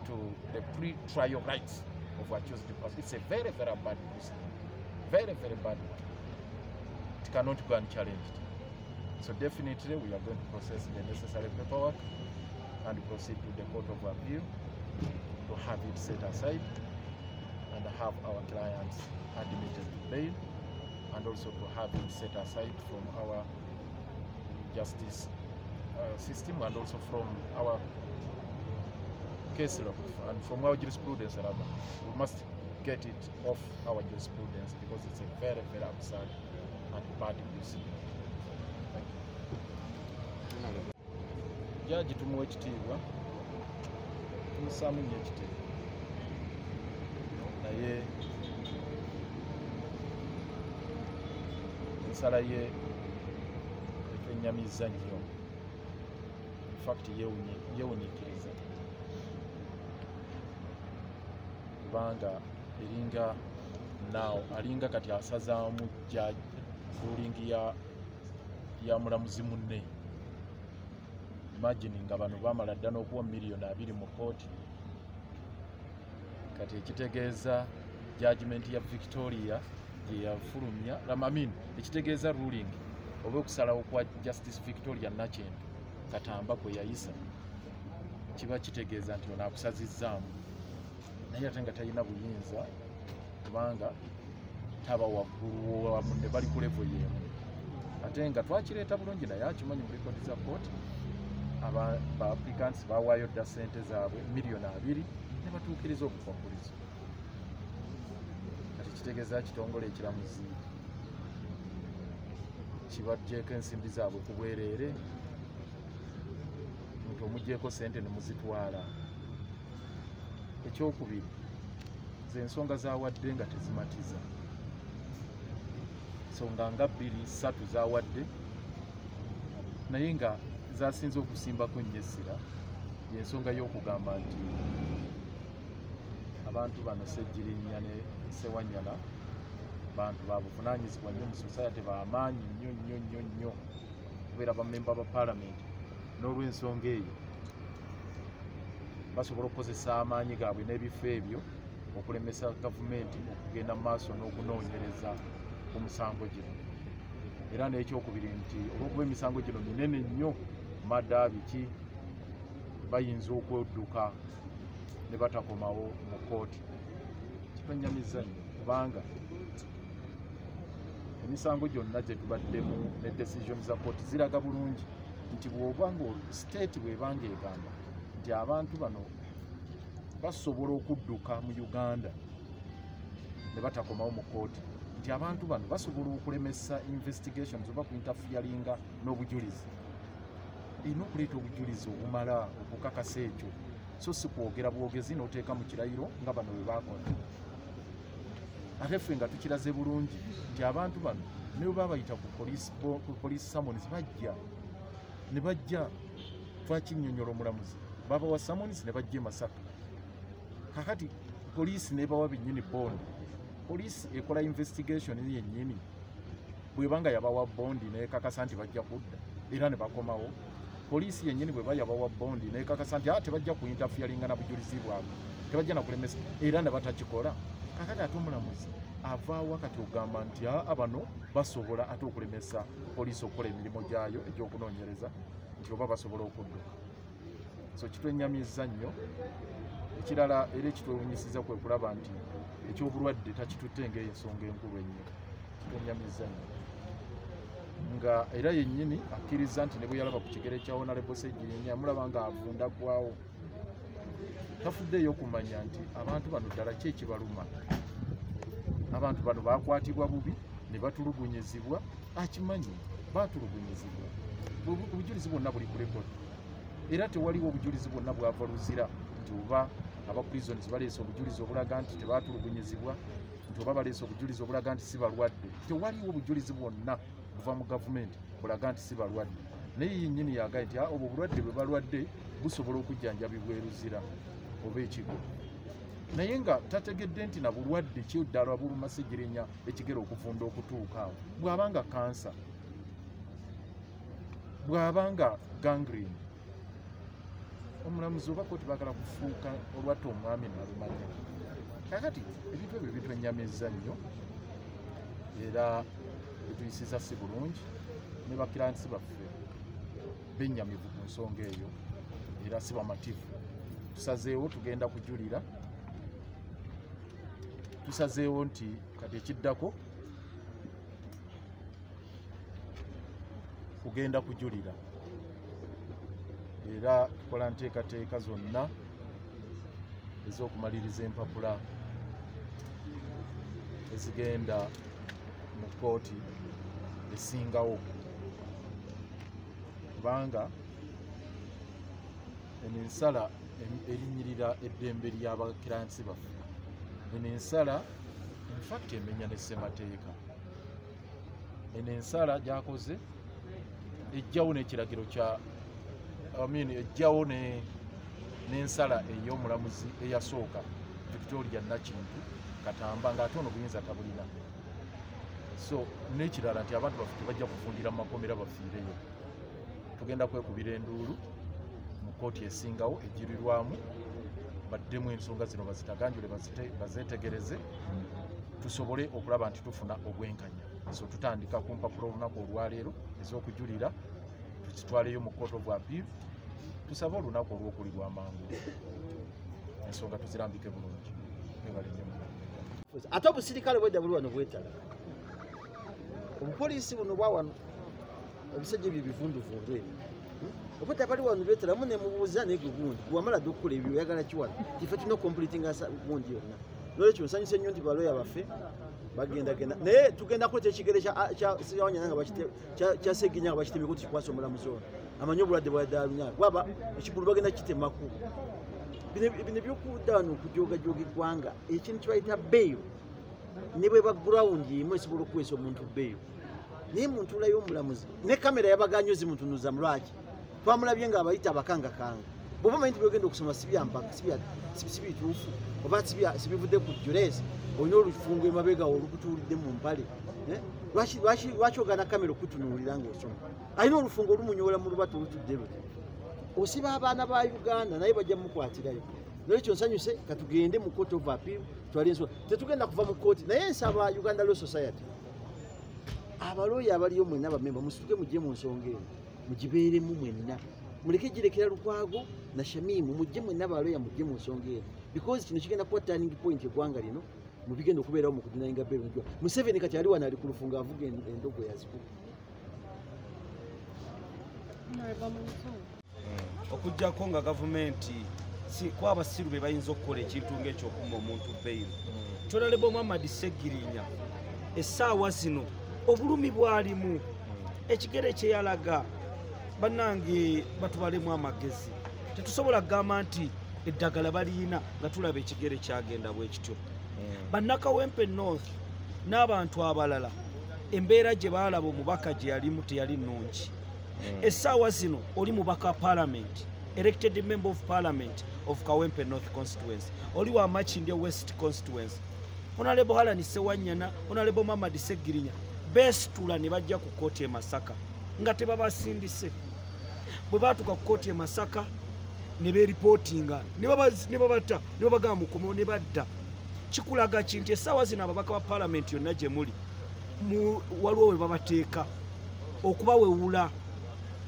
to the pre-trial rights of our accused persons. It's a very, very bad precedent. Very, very bad one. It cannot go unchallenged. So definitely we are going to process the necessary paperwork and proceed to the Court of Appeal to have it set aside and have our clients admitted to bail and also to have it set aside from our justice uh, system and also from our case law and from our jurisprudence rather. We must get it off our jurisprudence because it's a very, very absurd and bad use. Thank you. Ekitiibwa naye ensala ye etwenyamiza nnyo infact kubanga eringa naawo alinga kati asazaamu rulingi ya ya mulamuzi munne. Imagine nga bano bamala dda n'okuwa miliyoni abiri mu kooti. Kati ekitegeeza judgment ya victoria gye yafulumya ramamin ekitegeeza ruling oba okusalawo kwa justice victoria nakyendo katamba kwe yayisa kiba kitegeeza nti ono akusazizaamu naye ate nga talina buyinza kubanga taba waggulu wa munne bali ku levo yeemu ate nga twakireeta bulungi naye akimanyi mu rekodi za kooti aba ba applicants bawaayo dda sente zaabwe miliyoni abiri ne batuukiriza obukwakkulizo. Kati kitegeeza kitongole ekiramuzi kibaggyeko ensimbi zaabwe ku bwereere nti omuggyeko sente ne muzitwala ekyokubiri ze ensonga zawadde nga tezimatiza. Ensonga nga bbiri ssatu zawadde naye nga zasinze okusimbako nnyo essira yensonga y'okugamba nti abantu bano sejjirinya ne sewanyana bantu babuvunaanyizibwa nnyo mu society bamaanyi nnyo nnyo nnyo nnyo kubeera bamemba ba paalamenti n'olw'ensonga eyo basobola okukozesa amaanyi gaabwe n'ebifo ebyo okulemesa gavumenti okugenda mu maaso n'okunoonyereza ku musango gino. Era n'ekyokubiri nti olw'okuba emisango gino minene nnyo madda biki bayinza okwedduka ne batakomawo mu kooti kitwenyamiza nnyo kubanga emisango gyonna gye tubaddemu ne decision za kooti ziraga bulungi. Nti bw'obanga state bw'ebanga egamba nti abantu bano basobola okudduka mu uganda ne batakomawo mu kooti nti abantu bano basobola okulemesa investigations oba kuinterfieringa n'obujulizi. Erina okuleeta obujulizi obumala okukakasa ekyo so si kwogera bwogezi n'oteeka mu kirayiro nga bano bwe bakola ate ffe nga tukiraze bulungi nti abantu bano ne bwe babayita ku ku police summons bajja ne bajja twakinnyonnyola omulamuzi babawa summons ne bajja e masaka. Kakati poliisi nebawa bennyini bondi poliisi ekola investigation yennyini. Bwebanga yabawa bondi nekakasa nti bajja kudda era ne bakomawo. Poliisi yennyini bweba yabawa bondi nekakasa nti ate bajja kuinterfieringa na bujulizi bwabwe tebajja nakulemesa era ne batakikola. Kakati ate omulamuzi avaawo kati ogamba nti aa bano basobola ate okulemesa poliisi okukola emirimu gyayo egyokunoonyereza nti oba basobola okudduka so kitwenyamiza nnyo ekirala era ekitwewunyisiza kwe kulaba nti ekyobulwadde takitutte ngaensonga enkulu ennyo. Kitwenyamiza nnyo nga era yennyini akkiriza nti ne bwe yalaba ku kigere kya honalebo sejjirinya mulaba nga avundagwawo tafuddeeyo kumanya nti abantu bano ddala ki ekibaluma? Abantu bano bakwatibwa bubi ne batulugunyizibwa. Akimanyi batulugunyizibwa Obu- obujulizi bwonna buli ku rekodi era tewaliwo obujulizi bwonna bwava luzira nti oba aba prisons baleese obujulizi obulaga nti tebatulugunyizibwa nti oba baleese obujulizi obulaga nti si balwadde. Tewaliwo obujulizi bwonna buva mu gavumenti bulaga nti si balwadde. Naye yennyini yagaye nti "Ah, obwo obulwadde bwe balwadde busobola okujjanjabibwa eruzira oba ekigo. Naye nga tategedde nti na bulwadde ki ddala buluma sigirinya ekigera okuvunda okutuuka awo. Bw'aba nga kansa bw'aba nga gangrene omulamuzi oba kooti baagala kufuuka olwatta omwami nalumanya kakati ebintu ebyo bitwenyamizza nnyo era bituyisiza si bulungi ne bakiransi baffe bennyamivu ku nsonga eyo era si bamativu. Tusazeewo tugenda kujulira tusazeewo nti kati ekiddako kugenda kujulira era tukola nteekateeka zonna ez'okumaliriza empapula ezigenda mu kooti esingawo. Kubanga eno ensala erinnyirira eddembe ly'abakiransi baffe. Eno ensala infact emenya ne ssemateeka. Eno ensala gyakoze ejjawo n'ekiragiro mean, ejjawo ne- n'ensala ey'omulamuzi eyasooka victoria nakintu katamba ng'ate ono buyinza tabulina so n'ekirala nti abantu baffe tebajja kufundira mu makomera bafiireyo tugenda kwekubira enduulu mu kooti esingawo ejjirirwamu baddemu ensonga zino bazitaganjule bazeetegereze tusobole okulaba nti tufuna obwenkanya. So tutandika ku mpapula olunaku olwaleero ez'okujulira tuzitwaleyo mu court of appeal tusabe olunaku olwokuli lwamangu ensonga tuzirambike bulungi.
Ate obusirikale bwedda buli wano bwetala. Obupoliisi buno bwawano ebisajja ebyo bivunduvundu ebyo. Obwedda bali wano bwetala mu nemubuuza naye gugundi. Wamala dde okukola ebyo oyagala kiwano tife tulina okompletinga gundi yonna. Nolwekyo nsanyusa ennyo nti baloya baffe bagendagenda naye tugenda kuleta ekigere kyawanyana nga bakite- kya- kya seginya nga bakitemeko tukikwasa omulamuzi ono amanye obulwadde bwaddalunya bwaba ekigulu bagenda kitemaku bino bino byokudda wano okujogajoga eggwanga ekintu kibayita beeyo ne bwe bagurawundi emu esobola okuweesa omuntu beeyo naye muntulayo omulamuzi ne kamera yabaganyo zimutunuza mulwaki twamulabye nga abayita abakangakanga. Bwoba manyi nti byogenda okusoma sibyampaka sibituufu oba sibivudde ku juresi olina olufungo emabega olukutuulidde mu mpale Eh? Lwaki- ogana kamera okutunuulira ngaosoma alina olufungo olumunyola mu lubatu olutudde luti osiba abaana ba uganda naye bajja mukwatirayo nolwekyo nsanyuse katugende mu court of appeal twali ensonga tetugenda kuva mu kooti naye nsaba uganda law society abalooya abaliyo mwenna bamemba musituke mujje mu nsonga eno mugibeeremu mwenna muleke girekera lukwago na shamimu mujje mwenna abalooya mujje mu nsonga eno. Because kino kigenda kuba turning point eggwanga lino mubigenda okubeerawo mu kudinainga bero museveni kati ali wano ali ku lufungo avuga en- endogo yaziku
okugjako nga gavumenti si- kwa abasiru be bayinza okukola ekintu ngaekyokuma omuntu beyiro tolaleba muhammadi segirinya essaawa zino obulumi bwalimu. Ekigere kyeyalaga bannange batubalemu amagezi. Tetusobola kugamba nti eddagala baliyina nga tulaba ekigere kyagenda bwe kityo. Bannakawempe north n'abantu abalala embeera gye baalaba omubaka gye yalimu teyali nnungi. Essaawa zino oli mubaka parliament elected member of parliament of kawempe north constituency. Oli wa makindye west constituency. Honalebo halani sewanyana honalebo mamadi segirinya besitula ne bajja ku kooti e masaka nga tebabasindise bwe batuuka ku kooti e masaka ne beripootinga ne babata ne babagamba mukomewo ne badda. Kikulaga ki nti essaawa zino ababaka ba paalamenti yonna gye muli mu- waliwo we babateeka okubawewula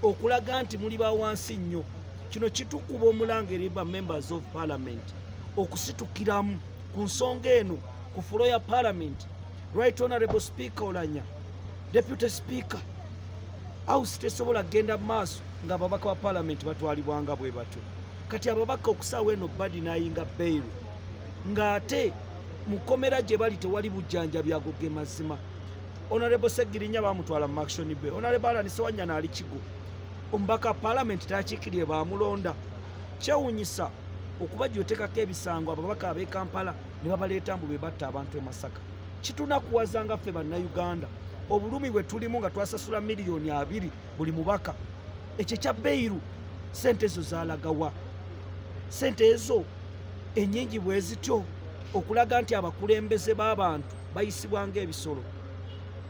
okulaga nti muli ba wansi nnyo. Kino kitukuba omulanga eri ba members of parliament okusitukiramu ku nsonga eno ku fulo ya parliament. Right honorable speaker olanya deputy speaker house tesobola kgenda mu maaso nga ababaka ba parliament batwalibwanga bwe batyo. Kati ababaka okusaawa eno badinayinga beiru ng'ate mu komera gye bali tewali bujjanja byago ge mazima. Honorable segirinya bamutwala mu action bay honorable alani sewanyana ali kigo. Omubaka wa parliament takiikirire bamulonda kyewunyisa okuba gyotekako ebisango ababaka ab'e kampala ne babaleeta mbu be batta abantu e masaka. Kitunakuwaza nga ffe bannayuganda. Obulumi bwe tulimu nga twasasula miliyoni abiri buli mubaka ekyo kya beiru. Sente ezo zalagawa sente ezo enyingi bwe zityo okulaga nti abakulembeze b'abantu bayisibwa ngaebisolo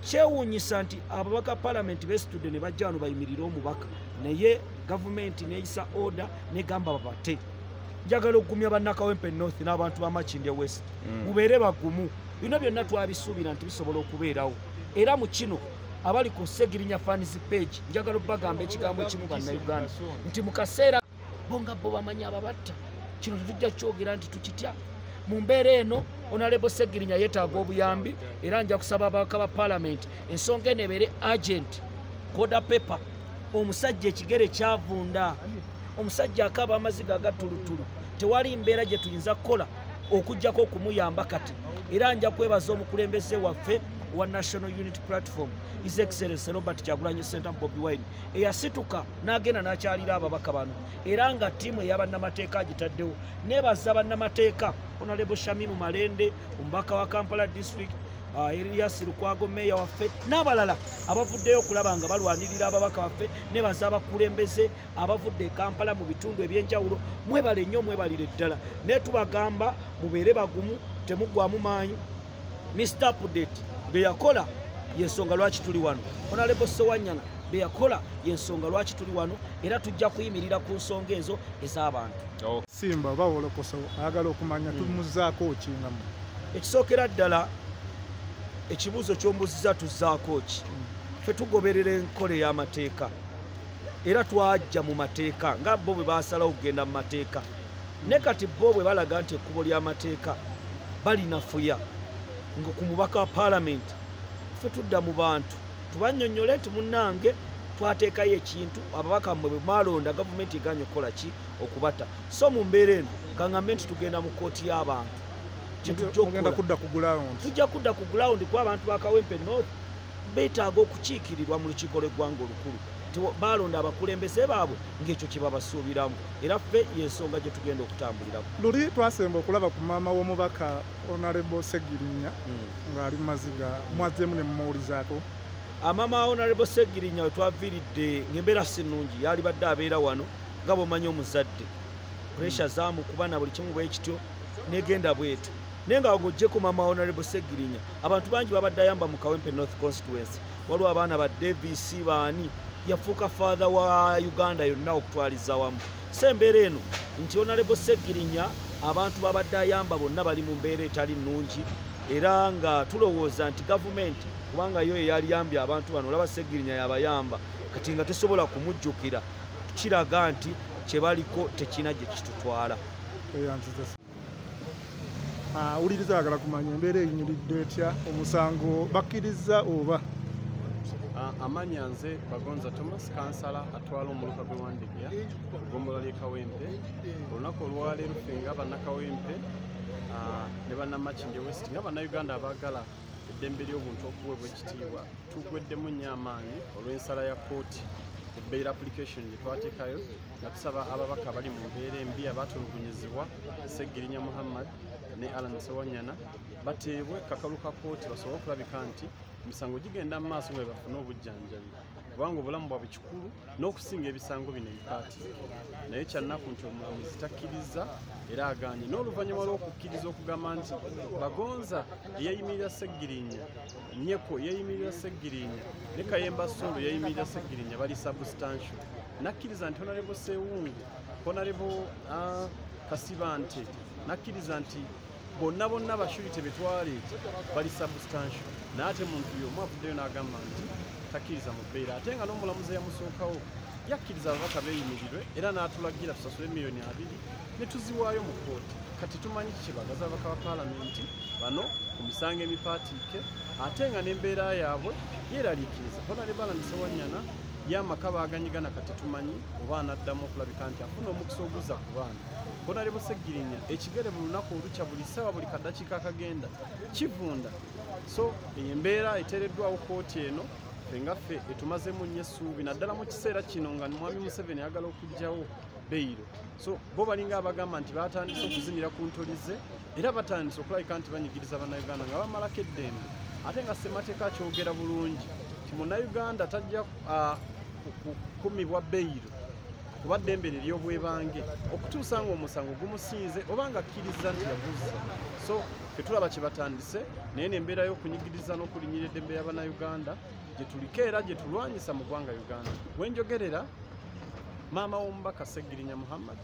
kyewuunyisa nti ababaka palamenti besitudde ne bajja wano bayimirire omubaka naye gavumenti neyisa oda negamba babate. Njagala okugumya bannakawempe north n'abantu bamakindye west. Mubeere bagumu. Bino byonna twabisuubira nti bisobola okubeerawo. Era mu kino abali ku segirinya fans page njagala okubagamba ekigambo ekimu bannayuganda nti mu kaseera bo nga bo bamanyi ababatta kino tetujja kyogera nti tukitya. Mu mbeera eno onalebo segirinya yeetaaga obuyambi era nja kusaba ababaka ba palamenti ensonga eno ebeere agent koda pepa omusajja ekigere kyavunda omusajja akaaba amaziga agatulutulu tewali mbeera gye tuyinza kukola okugjako okumuyamba kati. Era nja kwebaza omukulembeze waffe wa national unity platform his excellence robert kyagulanyi center bobi wine eyasituka n'agenda n'akyalira ababaka bano. Era nga ttiimu eyabannamateeka agitaddewo. Nebaza bannamateeka honarebo shamimu malende omubaka wa kampala district uh, erias lukwago meeya waffe n'abalala abavuddeyo okulaba nga balwanirira ababaka baffe nebaza abakulembeze abavudde e kampala mu bitundu ebyenjawulo. Mwebale nnyo mwebalire ddala. Naye tubagamba mubeere bagumu temuggwamu maanyi. Mr update beyakola yensonga lwaki tuli wano? Honarebo sewanyana beyakola yensonga lwaki tuli wano? Era tujja kuyimirira ku nsonga ezo ez'abantu.
Simba oba wolokoso ayagala okumanya tumuzaako kingamu
ekisookera ddala ekibuuzo kyombuziza tuzzaako ki? Ffe tugoberera enkola ey'amateeka era twajja mu mateeka nga bo bwe basalawo okugenda mu mateeka. Ne kati bo bwe balaga nti ekkubo ly'amateeka balinafuya nga ku mubaka wa paalamenti ffe tudda mu bantu tubannyonnyole nti munnange twateekayo ekintu ababaka mmwe bwe mwalonda gavumenti eganye okukola ki? Okubata so mu mbeera eno kaŋŋambe nti tugenda mu kooti y'abantu. Tujja kudda ku gulawundi kuba abantu ba kawempe north. Beetaaga okukiikirirwa mu lukiiko lw'eggwanga olukulu baalonda abakulembeze baabwe ng'ekyo kye babasuubiramu. Era ffe y'ensonga gye tugenda okutambulirako
luli twasemba okulaba ku maama w'omubaka onarebo segirinya ng'ali mu maziga mwazzeemu ne mumuwulizaako
amama honorable segirinya we twaviiridde ng'embeera si nnungi yali badde abeera wano nga bw'omanyi omuzadde. Puresha zaamukuba na buli kimu bwe kityo negenda bwetu naye nga wagojjeko mama honorable segirinya abantu bangi babadde ayamba mu kawempe north constituency waliwo abaana ba davis baani yafuuka father wa uganda yonna okutwaliza wamu so embeera eno nti honorable segirinya abantu babadde ayamba bonna bali mu mbeera etali nnungi era nga tulowooza nti gavumenti kubanga yo eyaliyambye abantu bano olaba segirinya yabayamba kati nga tesobola kumujjukira kiraga nti kyebaliko tekina gye kitutwala.
Eyanziza wuliriza ayagala kumanya embeera eyinyuridde etya? Omusango bakkiriza oba
amanya nze bagonza thomas kansala atwala omuluka gwe wandegeya ggombolola ly'e kawempe. Olunaku olwaleero ffe nga bannakawempe ne bannamakinje west nga bannayuganda abaagala eddembe ly'obuntu okuweebwa ekitiibwa. Tugweddemu nnyo amaanyi olw'ensala ya kooti ebail application gye twateekayo nga tusaba ababaka abali mu mbeera embi abatulugunyizibwa segirinya muhammad ne alan sewanyana bateebwe kakalu ka kooti basobole okulabika nti emisango gigenda mu maaso nga bafune obujjanjabi. Kubanga obulamu bwabwe kikulu n'okusinga ebisango bino ebipaatiike naye kyannaku nti omulamuzi takkiriza era agaanye. N'oluvannyuma lw'okukkiriza okugamba nti bagonza eyayimirira seggirinya nyeko eyayimirira seggirinya ne kayemba solo eyayimirira seggirinya bali substantial. Nakkiriza nti honarebo sewungu honarebo ah, kasibante nakkiriza nti bonna bonna bashurite betwaleeta bali substantial naye ate muntu yomu avuddeyo n'agamba nti takkiriza mu bbeera ate nga n'omulamuzi eyamusookawo yakkiriza ababaka beeyimirirwe era n'atulagira tusasule miliyoni abiri ne tuziwaayo mu kooti kati tumanyi kikibagaza ababaka ba paalamenti? Bano ku misango emipaatiike. Ate nga n'embeera yaabwe yeeraliikiriza. Honare balanise wanyana y'amaka baaganyigana kati tumanyi oba anaddamu okulabika nti afuna omukisa oguzza ku baana honare buseggirinya ekigere buli lunaku olukya buli ssaawa buli kaddakiika akagenda kivunda. So embeera eteereddwawo kooti eno ffe nga ffe etumazemu nnyo essuubi naddala mu kiseera kino nga mwami museveni ayagala okuggyawo beyiro so bo balinga abagamba nti batandise okuzinira ku ntolize era batandise okulabika nti banyigiriza bannayuganda nga bamalako eddembe. Ate nga ssemateeka akyogera bulungi ti munnayuganda tajja ah, ku- ku- kukumibwa beyiro kuba ddembe lye ly'obwebange okutuusa ng'omusango gumusinze oba nga akkiriza nti yabuza so fetulaba kye batandise naye nembeera y'okunyigiriza n'okulinyira eddembe ly'abannayuganda gye tuliko era gye tulwanyisa mu ggwanga uganda. Wenjogerera maama w'omubaka segirinya muhammad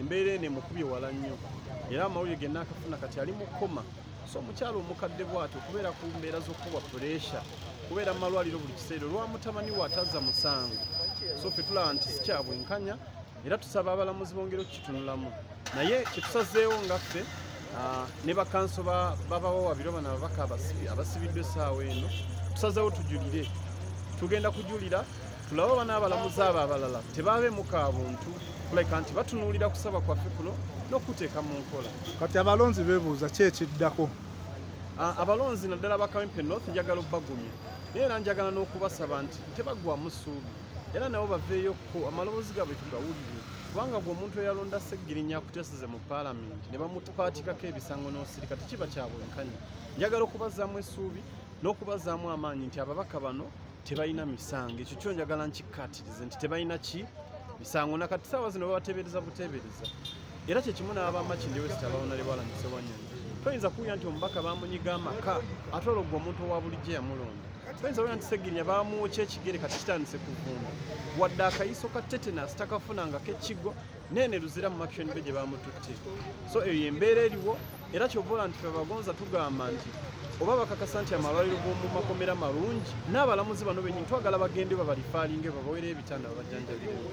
embeera eno emukubye wala nnyo. Era amawulire genna akafuna kati ali mu koma so omukyalo omukadde bw'atyo okubeera ku mbeera z'okukuba puresha kubeera mu malwaliro buli kiseera olwa mutabani we atazza musango so ffe tulaba nti si kya bwenkanya era tusaba abalamuzi bongere okukitunulamu naye kyetusazeewo nga ffe ah, ne bakanso ba- babawawabiro bano ababaka abasibi- abasibiddwa essaawa eno tusazeewo tujulire. Tugenda kujulira tulabe bana abalamuzi abo abalala tebaabeemu ka buntu kuleka nti batunuulira kusaba kwaffe kuno n'okuteeka mu nkola.
Kati abalonzi beebuuza ki ekiddako?
Ah, abalonzi naddala ba kawempe north njagala obbagumya naye era njagala n'okubasaba nti tebagwamu ssuubi era nabo baveeyokko amaloboozi gaabwe tugawulire. Kubanga gwe omuntu eyalonda seggirinya akuteeseze mu paalamenti ne bamupaatikako ebisango n'osirika tekiba kya bwenkanya. Njagala okubazaamu essuubi n'okubazaamu amaanyi nti ababaka bano tebalina misango. Ekyo kyo njagala nkikkaatirize nti tebalina ki? Misango. Nakati saawa zino babateebereza buteebereza era kyekimu n'abamakindi wesita abawona lebalamise wanyonyi toyinza kuwulira nti omubaka bamunyiga amaka ate olwo gwe omuntu owa bulijjo yamulonda toyinza kuwulira nti segirinya bamwokya ekigere kati kitandise kuvumba wadde akayiso ka tetenas takafunangako ekigo nene luzira mu maction be gye bamututte so eyo embeera eriwo era kyovola nti fe abagonza tugamba nti oba bakakasa nti amalwaliro g'omu makomera malungi n'abalamuzi bano benyini twagala bagende babalifaalinge babawereyo ebitanda babajjanjabireyo.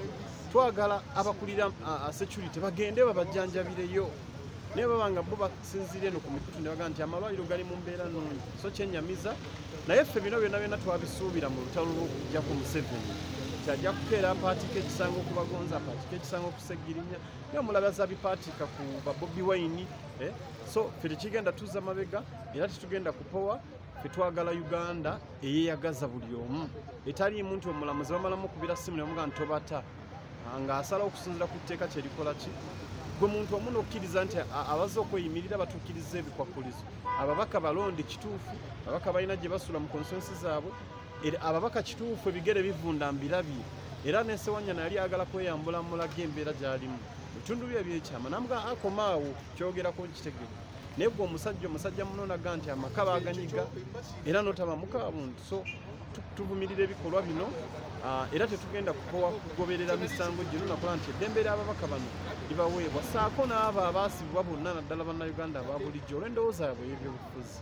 Twagala abakulira security bagende babajjanjabireyo. Naye babanga bo basinzira eno ku mikutu ne bagamba nti amalwaliro gali mu mbeera nnungi. So kyenyamiza naye ffe bino byonna byonna twabisuubira mu lutalo lw'okujja ku museveni. Nti ajja kukeera apaatika ekisango ku bagonza apaatika ekisango ku seggirinya naye omulabaza bipaatika ku babobi wine eh? so ffe tekigenda tuzza mabega era tetugenda kupowa ffe twagala uganda eyeyagaza buli omu. Etaliimu nti omulamuzi bamalamu okubira simu nebamugaa nti tobata. Ah, ng'asalawo okusinziira ku tteeka kyerikola ki gwe muntu omu n'okkiriza nti a- abaze okweyimirira batuukiriza ebikwakulizo ababaka balonde kituufu ababaka balina gye basula mu konsonsi zaabwe ababaka kituufu ebigere bivunda mbirabye. Era nesewanyana yali ayagala kweyambula mulaga embeera gy'alimu. Ebitundu bye ebyekyama namuga akomaawo kyogerako kitegere. Naye gwe omusajja omusajja munonaga nti amaka baganyiga era notabamuka buntu. So tu- tuvumirira ebikolwa bino era tetugenda kukowa kugoberera misango gino nakola nti eddembe ly'ababaka bano libaweebwa. Saako n'abo abaasibwa bonna naddala bannayuganda aba bulijjo olw'endowooza yabwe y'ebyobufuzi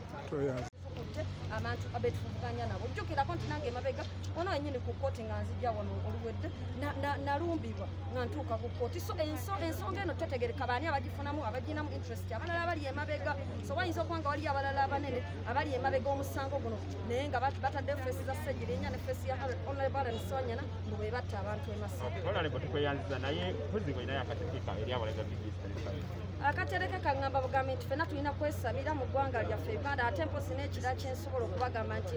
tweyanze
abantu abetuvuganya nabo. Jjukirako nti nange emabega ono wenyini ku kooti nga nzija wano oluwedde na- na- nalumbibwa nga ntuuka ku kooti so enso- ensonga eno tetegereka baani abagifunamu abaginamu interest? Abalala abali emabega. So wayinza okuba nga waliyo abalala abanene abali emabega omusango guno naye nga bat- bataddeyo feesi za segirinya ne feesi ya honorable nsonyana mbu be batta abantu emasaka
honorable tukweyanziza naye mpozzi ng'olinayo akatekiika eri abalega bizinesi
akatereke kaŋŋamba bugambye nti fenna tulina kwesabira mu ggwanga lyaffe uganda ate mposi n'ekira kyensobola okubagamba nti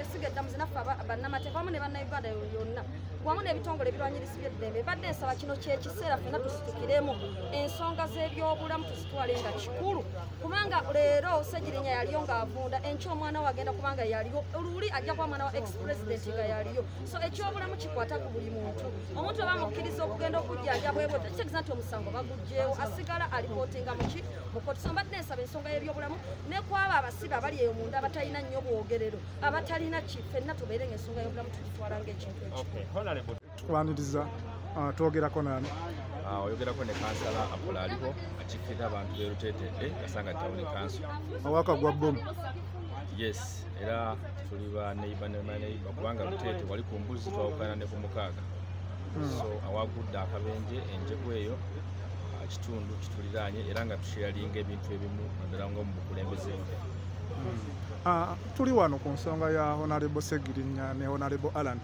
esiga eddamu zinaffe bannamateeka wamu ne bannayuganda yonna. Wamu n'ebitongole ebirwanyirisi by'eddembe badde ensaba kino kyekiseera fenna tusitukiremu ensonga z'ebyobulamu tuzitwale nga kikulu. Kubanga leero segirinya yaliyo ng'avunda enkya omwana we agenda kubanga yaliyo luli ajja kuba mwana wa ex president nga yaliyo. So ekyobulamu kikwata ku buli muntu. Omuntu oba mukkiriza okugenda okujjanjabwebwe tekitegeeza nti omusango bagugjeewo asigala alipootinga muki mukoti so mbadde ensaba ensonga y'ebyobulamu ne kwabo abasibe abali eyo munda abatalina nnyo bwogerero abatalina ki fenna tubeere ngaensonga y'obulamu tugitwala ng'ekintu ekikulu
honorable
tukwaniriza ah, twogerako nani?
Ah, oyogerako ne kansala apola aliho akiikirira abantu berutetedde yasanga tawuni kanso
awaka gwa bomu
yes era tuli baneiba nebaneiba kubanga lutete wali ku mbuzi twawukana ne ku mukaaga. So awagudde akabenje enjeku eyo kitundu kituliraanye era nga tusharinga ebintu ebimu naddala nga mu bukulembeze
Ah, tuli wano ku nsonga ya honorable segirinya ne honorable alan.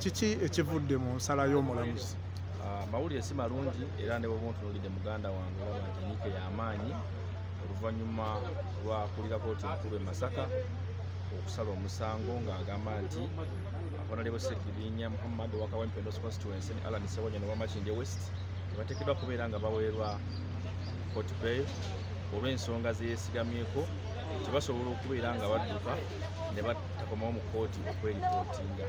Kiki ekivudde mu nsala y'omulamuzi
Ah, mawulire si malungi era ne bwoba ontunuulidde muganda wange olaba nti enyiike y'amaanyi oluvannyuma lwa kulira kooti enkulu e masaka okusala omusango ng'agamba nti honorable sekirinya muhammad owakawempe ndos constituency ne alan sewanya nowamakinde west tebateekeddwa kubeera nga baweerwa court bail olw'ensonga zeyesigamyeko kyebasobola okubeera nga badduka ne batakomawo mu kooti okweripootinga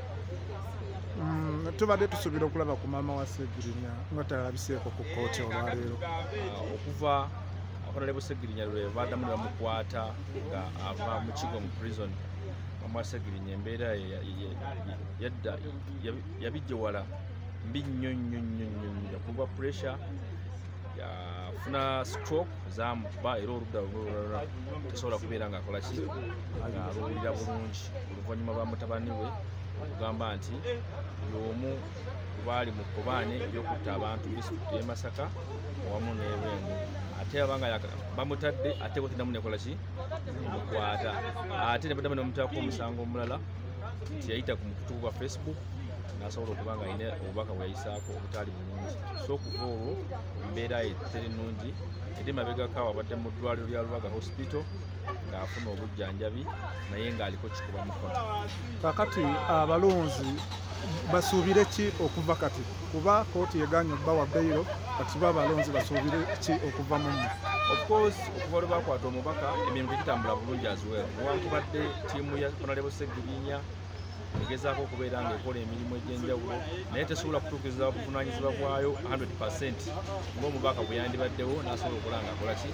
Mm, tubadde tusuubira okulaba ku maama wa segirinya nga talabiseeko ku kooti olwaleero.
Ah, okuva honorable segirinya lwe baddamu ne bamukwata nga ava mu kigo mu prison mama segirinya embeera yadda yabi- yabijjewala mbi nnyo nnyo nnyo nnyo nnyo yakuba pressure yafuna stroke zamuba era oludda lulala tasobola kubeera ngaakola ki ngaaluwulira bulungi oluvannyuma lwa mutabani we okugamba nti y'omu baali mu kobaane ebyokutta abantu disitulikiti y'e masaka awamu n'ebwengo ate abanga bamutadde ate botendamu nekola ki mukwata ate ne baddamu nemutaako omusango omulala nti yayita ku mukutu gwa facebook nasobola okuba nga alina obubaka bwe yayisaako obutaali bulungi so okuva olwo embeera ye teri nnungi. Eri mabegako abadde mu ddwaliro lya lubaga hospital ng'afuna obujjanjabi naye ng'aliko kikuba mukono.
Kakati abalonzi basuubire ki okuva kati? Kuba kooti yeganye okubawa beyiro kati ba abalonzi basuubire ki okuva mu mmwe?
Of course okuva lwe bakwata omubaka emirimu tegitambula bulungi as well. Newankubadde ttiimu ya honorable segirinya egezaako okubeera ng'ekola emirimu egy'enjawulo naye tesobola kutuukiriza buvunaanyizibwa bwayo 100 ng'omubaka bwe yandibaddewo n'asobola okukola ng'akola ki?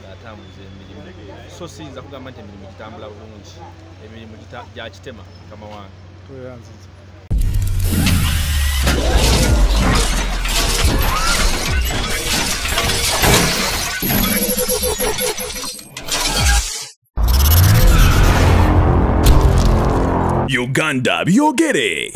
Ng'atambuza emirimu. So siyinza kugamba nti emirimu gitambula bulungi. Emirimu gita- gya kitema mukama wange.
Tweyanziza
Uganda. Byogere